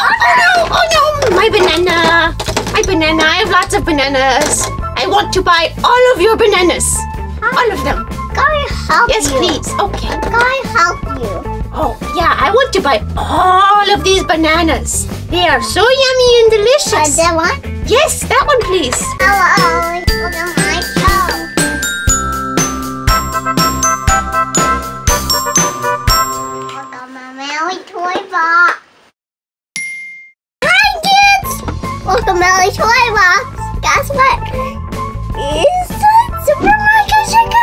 Oh no! Oh no! My banana! My banana! I have lots of bananas. I want to buy all of your bananas. All of them. Can I help Yes, you? Yes, please. Okay. Can I help you? Oh, yeah, I want to buy all of these bananas. They are so yummy and Uh, delicious. that one? Yes, that one, please. Hello, look at kids! Look at Melly toy box. Guess what? It's a supermarket checkout.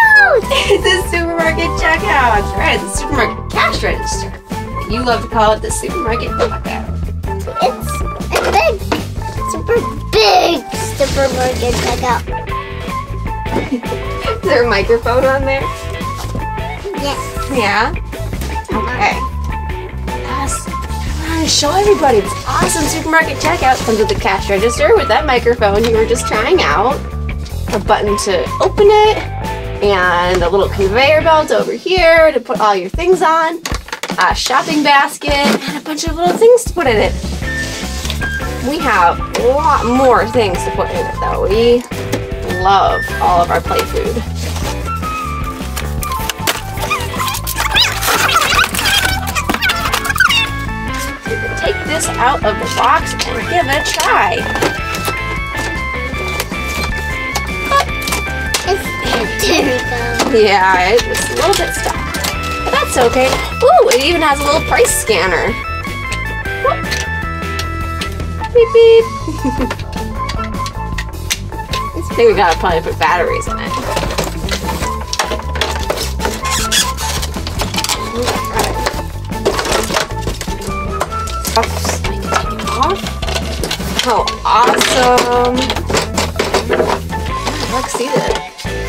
It's a supermarket checkout. That's right, it's a supermarket cash register. You love to call it the supermarket checkout. It's a big, super big supermarket checkout. Is there a microphone on there? Yes. Yeah. Okay. Show everybody this awesome supermarket checkout with the cash register with that microphone you were just trying out, a button to open it, and a little conveyor belt over here to put all your things on, a shopping basket, and a bunch of little things to put in it. We have a lot more things to put in it though. We love all of our play food. This out of the box and give it a try. It's, there we go. Yeah, it was a little bit stuck. But that's okay. Ooh, it even has a little price scanner. Beep beep. I think we gotta probably put batteries in it. Off, we can take it off. How awesome! Look, see that?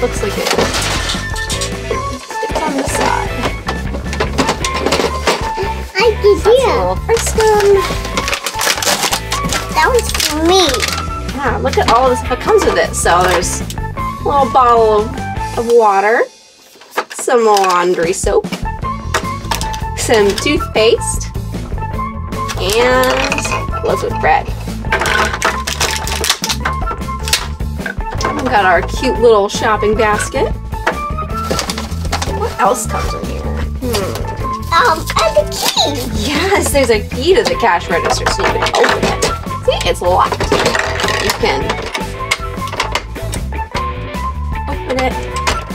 Looks like it sticks on the side. I can it. price gun. That was for me. Yeah, look at all this that comes with it. So there's a little bottle of, of water, some laundry soap, some toothpaste, and loaf of bread. We've got our cute little shopping basket. What else comes in here? Hmm. Um, and the key. Yes, there's a key to the cash register so you can open it. See, it's locked. You can open it.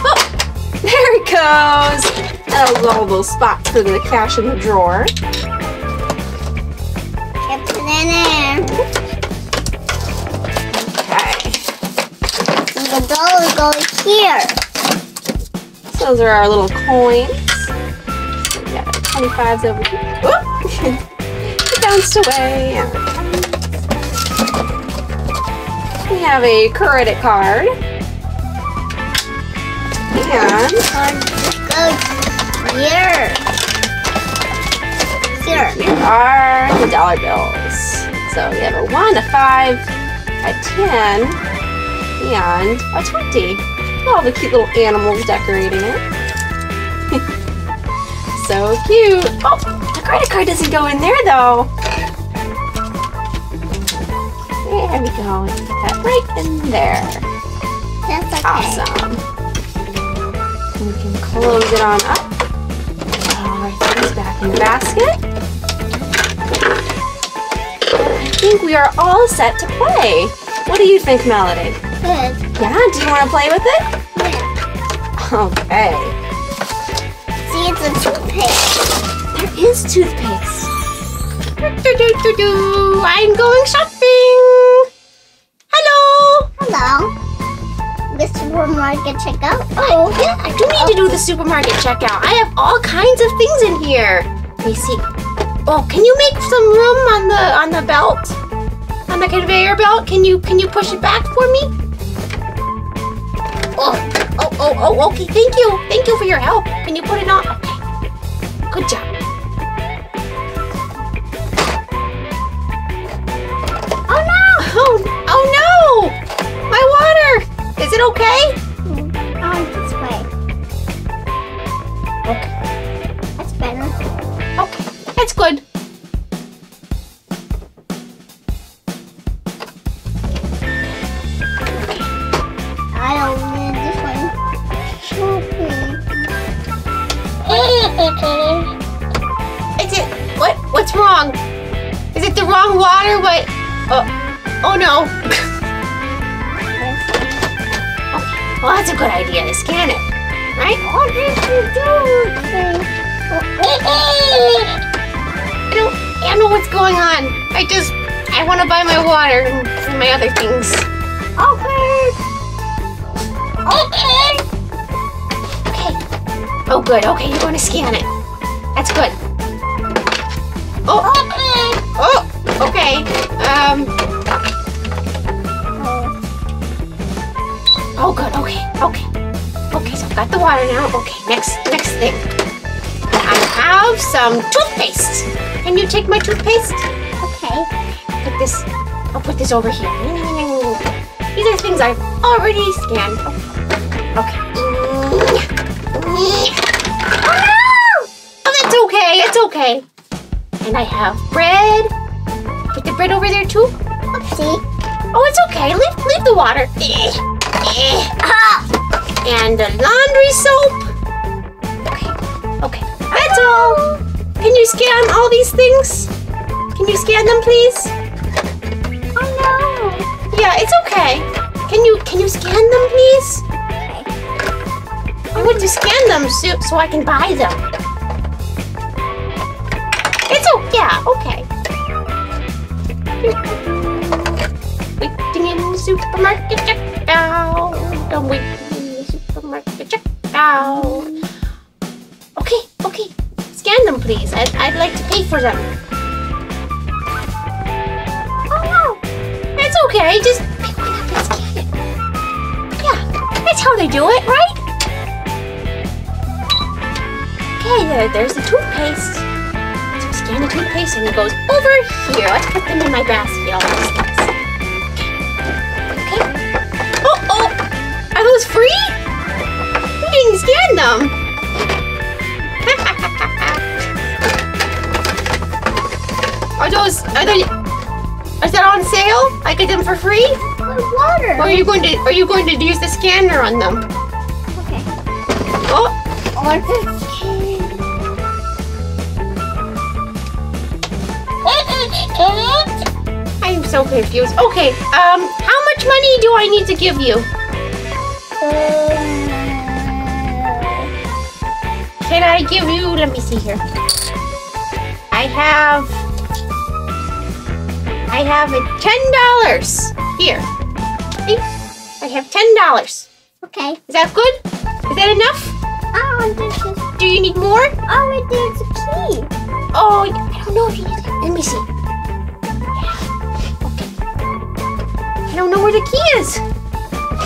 Oh, there it goes. That'll all those spots for the cash in the drawer. In there. Okay. And the dollar goes here. So those are our little coins. We got 25s over here. Whoop! it bounced away. We have a credit card. And goes here. Here. here are the dollar bills. So we have a 1, a 5, a 10, and a 20. All the cute little animals decorating it. so cute. Oh, the credit card doesn't go in there though. There we go. Let's that right in there. That's okay. Awesome. We can close it on up. All our things back in the basket. Think we are all set to play. What do you think, Melody? Good. Yeah, do you want to play with it? Yeah. Okay. See, it's a toothpaste. There is toothpaste. Do-do-do-do. I'm going shopping. Hello. Hello. The supermarket checkout. Oh, yeah, I do need to do oh. the supermarket checkout. I have all kinds of things in here. Let me see. Oh, can you make some room on the on the belt? On the conveyor belt? Can you can you push it back for me? Oh, oh, oh, oh, okay. Thank you. Thank you for your help. Can you put it on? Okay. Good job. Oh no! Oh, oh no! My water! Is it okay? Way. Okay. That's. Okay, good idea to scan it, right? I don't, I don't know what's going on. I just, I want to buy my water and, my other things. Okay. Okay. Okay. Oh, good. Okay, you're going to scan it. That's good. Oh, Okay. oh, okay. Um. Oh, good. Okay, okay, okay. So I've got the water now. Okay, next, next thing. I have some toothpaste. Can you take my toothpaste? Okay. Put this. I'll put this over here. These are things I've already scanned. Okay. Oh, that's okay. It's okay. And I have bread. Put the bread over there too. Oopsie. Oh, it's okay. Leave, leave the water. Eh. Ah. And the laundry soap. Okay. Okay. That's all. Can you scan all these things? Can you scan them, please? Oh no. Yeah, it's okay. Can you can you scan them, please? I want to scan them so, so I can buy them. It's oh yeah okay. Waiting in the supermarket, check out. I'm waiting in the supermarket, check out. Okay, okay. Scan them, please. I'd, I'd like to pay for them. Oh no, it's okay. Just pick one up and scan it. Yeah, that's how they do it, right? Okay, there, there's the toothpaste. So scan the toothpaste and it goes over here. Let's put them in my basket. Are they? Is that on sale? I get them for free? Water. Or are you going to? Are you going to use the scanner on them? Okay. Oh, I'm so confused. Okay, um, how much money do I need to give you? Can I give you? Let me see here. I have. I have a ten dollars here. See? I have ten dollars. Okay. Is that good? Is that enough? Oh, is. Do you need more? Oh, wait, there's a key. Oh, I don't know if you need it. Let me see. Yeah. Okay. I don't know where the key is.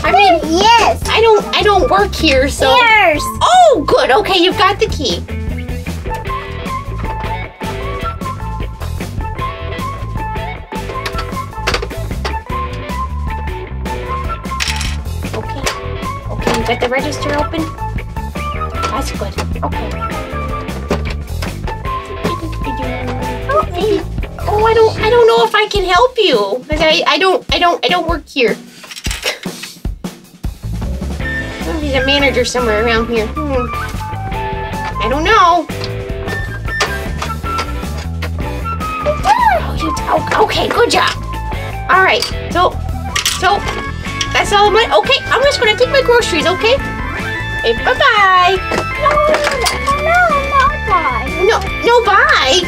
I mean, Yes. I don't. I don't work here, so. Here's. Oh, good. Okay, you've got the key. Got the register open? That's good. Okay. Okay. Oh, I don't I don't know if I can help you. I, I don't I don't I don't work here. Maybe a manager somewhere around here. Hmm. I don't know. Oh, you oh, okay, good job. All right, so so that's all my okay. I'm just gonna take my groceries, okay? Hey, bye bye. No, no, not bye. No, no, bye.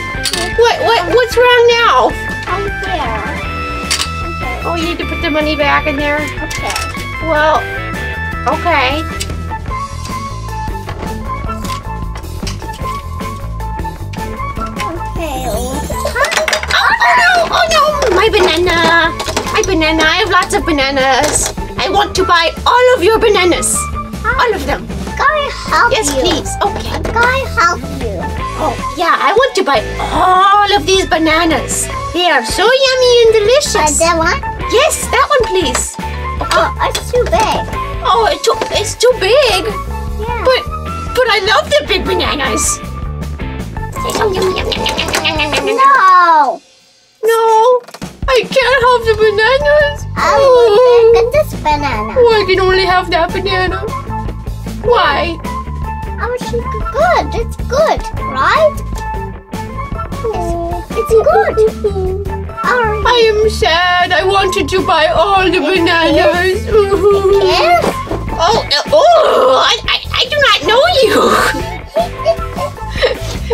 What what what's wrong now? I'm here. Okay. Oh, you need to put the money back in there. Okay. Well, okay. Okay. Oh, oh no! Oh no! My banana! banana. I have lots of bananas. I want to buy all of your bananas. All of them. Can help yes, you? Yes, please. Okay. Can help you? Oh, yeah. I want to buy all of these bananas. They are so yummy and delicious. Uh, that one? Yes, that one, please. Okay. Oh, it's too big. Oh, it's too, it's too big. Yeah. But, but I love the big bananas. No. No. I can't have the bananas. I Oh, take this banana. oh, I can only have that banana. Why? Oh, she good. It's good, right? Oh, It's good. I am sad. I wanted to buy all the bananas. Yes. Oh, oh! I, I, I do not know you.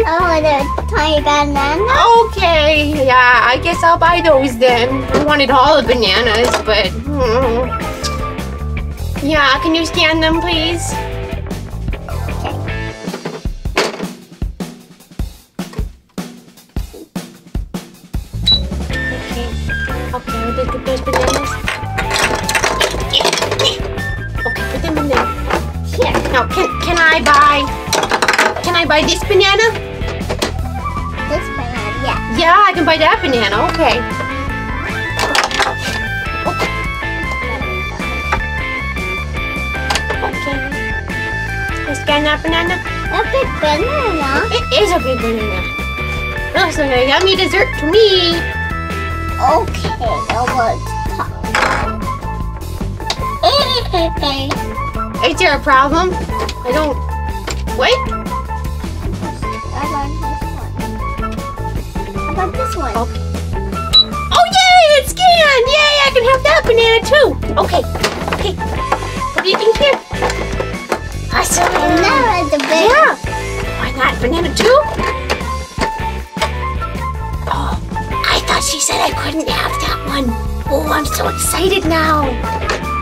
Oh, the tiny banana. Okay, yeah, I guess I'll buy those then. I wanted all the bananas, but. hmm. Yeah, can you scan them, please? Okay. Okay, Put those bananas. Okay, put them on there. Here. Now, can can I'll yeah. I can buy that banana. Okay. Okay. I scan that banana. A big banana. It is a big banana. Looks like a yummy dessert to me. Okay, let's talk. Is there a problem? I don't. Wait. This one. How about this one? Okay. Oh yay! It's scanned! Yay! I can have that banana too. Okay. Okay. Put it in here. Awesome. Now a big. Yeah. Why not banana too? Oh, I thought she said I couldn't have that one. Oh, I'm so excited now.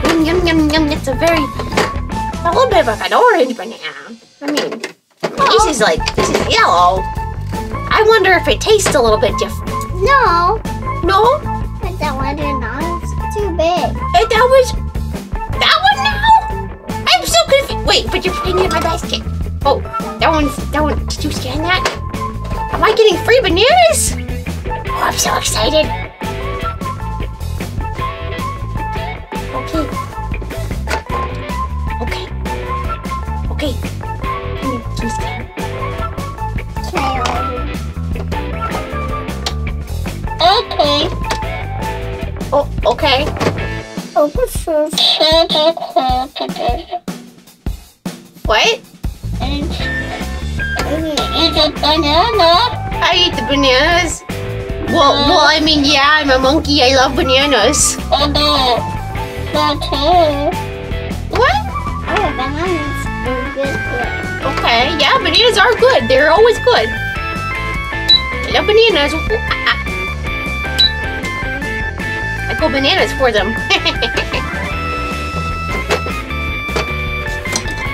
Yum yum yum yum. It's a very a little bit of like an orange banana. I mean, this is like this is yellow. I wonder if it tastes a little bit different. No, No, but that one is not. It's too big. Eh, that was that one now. I'm so confused. Wait, but you're putting it in my basket. Oh, that one's that one. Did you scan that? Am I getting free bananas? Oh, I'm so excited. Okay. Oh, okay. Oh, Open first. What? It's a banana. I eat the bananas. Well, well, I mean, yeah, I'm a monkey. I love bananas. And the the two. What? Oh, bananas are good. good. Okay, yeah, bananas are good. They're always good. I love bananas. I go bananas for them.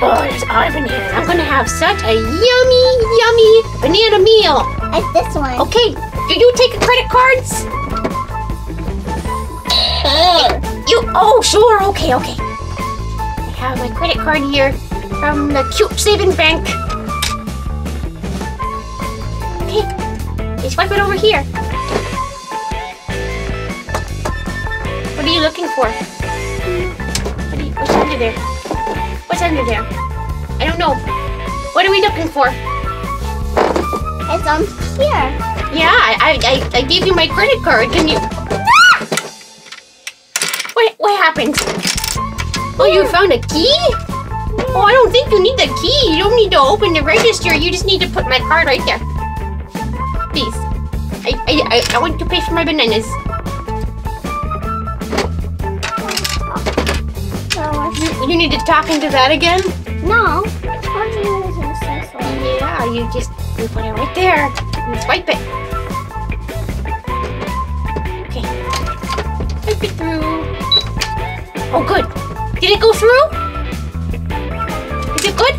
oh, there's the bananas. I'm gonna have such a yummy, yummy banana meal. It's this one. Okay, do you take credit cards? You? Oh, sure. Okay, okay. I have my credit card here from the Cute Savings Bank. Okay, you swipe it over here. You looking for? What you, what's under there? What's under there? I don't know. What are we looking for? It's on here. Yeah, I, I, I gave you my credit card. Can you? What, what happened? Oh, you hmm. found a key? Oh, I don't think you need the key. You don't need to open the register. You just need to put my card right there. Please. I, I, I, I want to pay for my bananas. You, need to talk into that again? no. You use this one? Yeah, you just you put it right there. And swipe it. Okay. Swipe it through. Oh, good. Did it go through? Is it good?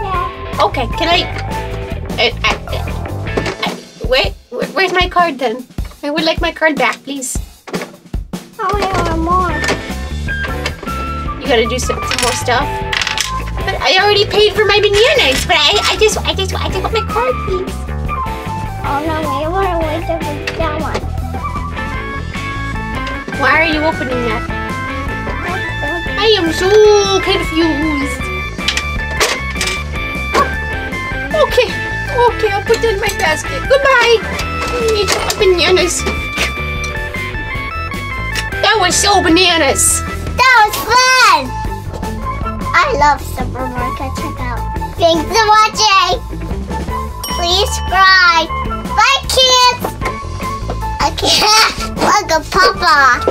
Yeah. Okay. Can I? I, I, I wait. Where's my card then? I would like my card back, please. Oh, I want more. Gotta do some, some more stuff. But I already paid for my bananas. But I, I just, I just, I just want my card, please. Oh no, I want to wait for that one. Why are you opening that? I am so confused. Okay, okay, I'll put that in my basket. Goodbye. I need some bananas. That was so bananas that was fun! I love supermarket checkout. Thanks for watching! Please subscribe! Bye kids! Okay, look Papa!